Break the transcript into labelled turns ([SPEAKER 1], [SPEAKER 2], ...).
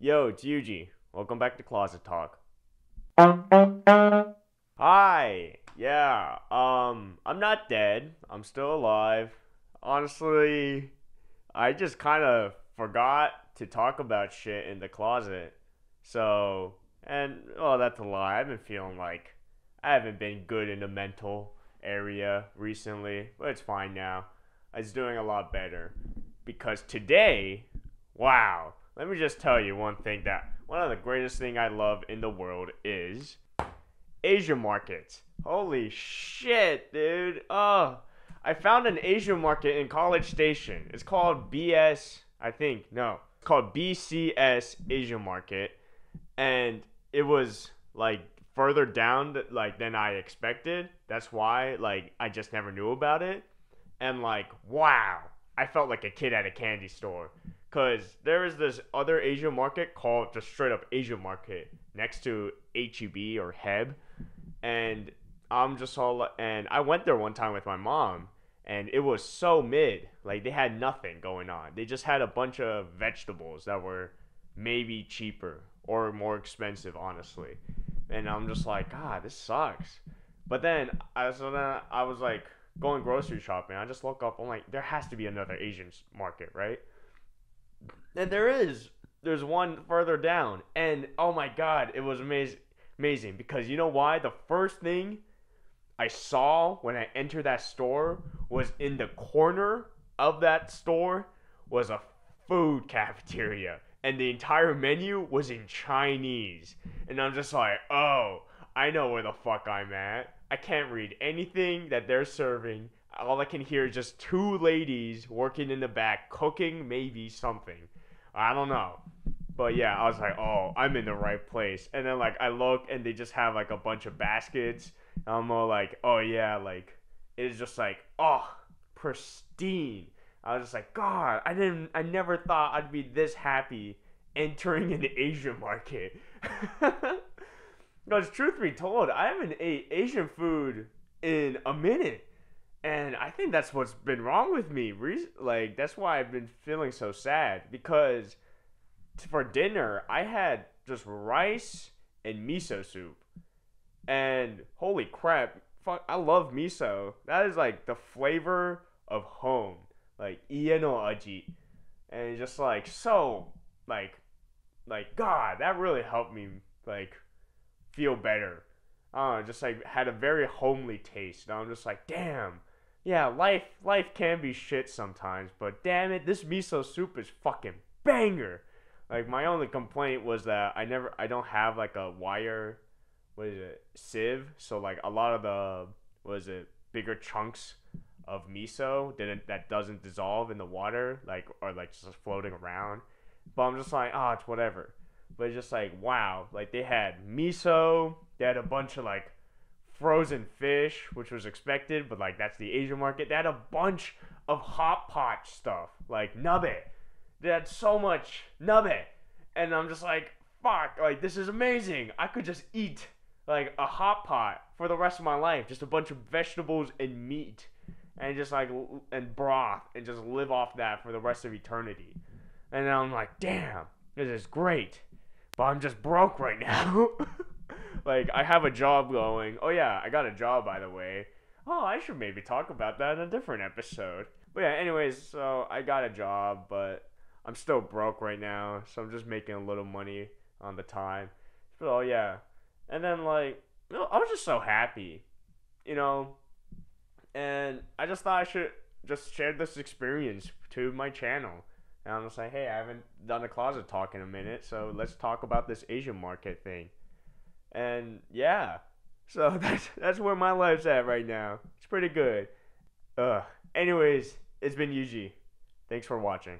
[SPEAKER 1] Yo, it's Yuji. Welcome back to Closet Talk. Hi. Yeah. Um, I'm not dead. I'm still alive. Honestly, I just kind of forgot to talk about shit in the closet. So, and well, that's a lie. I've been feeling like I haven't been good in the mental area recently, but it's fine now. I was doing a lot better because today, wow, let me just tell you one thing that one of the greatest thing I love in the world is Asia markets. Holy shit, dude. Oh, I found an Asian market in College Station. It's called BS, I think. No, it's called BCS Asia Market, and it was like further down like than I expected. That's why like I just never knew about it. And like, wow, I felt like a kid at a candy store. Cause there is this other Asian market called just straight up Asian market next to HEB or Heb, and I'm just all and I went there one time with my mom, and it was so mid. Like they had nothing going on. They just had a bunch of vegetables that were maybe cheaper or more expensive, honestly. And I'm just like, God, this sucks. But then I so then I was like going grocery shopping. I just look up. I'm like, there has to be another Asian market, right? And there is. There's one further down, and oh my God, it was amazing. Amazing because you know why? The first thing I saw when I entered that store was in the corner of that store was a food cafeteria and the entire menu was in Chinese. And I'm just like, "Oh, I know where the fuck I'm at. I can't read anything that they're serving. All I can hear is just two ladies working in the back cooking maybe something. I don't know." But yeah, I was like, "Oh, I'm in the right place." And then like I look and they just have like a bunch of baskets I'm all like, oh yeah, like it's just like, oh, pristine. I was just like, God, I didn't, I never thought I'd be this happy entering an Asian market. Because truth be told, I haven't ate Asian food in a minute, and I think that's what's been wrong with me. Re- Like that's why I've been feeling so sad because for dinner I had just rice and miso soup and holy crap, fuck, I love miso. That is like the flavor of home, like no aji, and just like so, like, like God, that really helped me like feel better. I don't know, just like had a very homely taste. And I'm just like, damn, yeah, life life can be shit sometimes, but damn it, this miso soup is fucking banger. Like my only complaint was that I never, I don't have like a wire what is it sieve. So like a lot of the what is it bigger chunks of miso didn't that doesn't dissolve in the water like or like just floating around. But i'm just like oh it's whatever. But it's just like wow. Like they had miso they had a bunch of like frozen fish which was expected but like that's the asian market. They had a bunch of hot pot stuff like nabe they had so much nabe and i'm just like fuck like this is amazing. I could just eat like a hot pot for the rest of my life, just a bunch of vegetables and meat, and just like and broth, and just live off that for the rest of eternity. And I'm like, damn, this is great, but I'm just broke right now. Like I have a job going. Oh yeah, I got a job by the way. Oh, I should maybe talk about that in a different episode. But yeah, anyways, so I got a job, but I'm still broke right now, so I'm just making a little money on the time. Oh yeah, and then like I was just so happy, you know, and I just thought I should just share this experience to my channel. And I'm just like, hey, I haven't done a closet talk in a minute, so let's talk about this Asian market thing. And yeah, so that's that's where my life's at right now. It's pretty good. Uh, Anyways, it's been Yuji. Thanks for watching.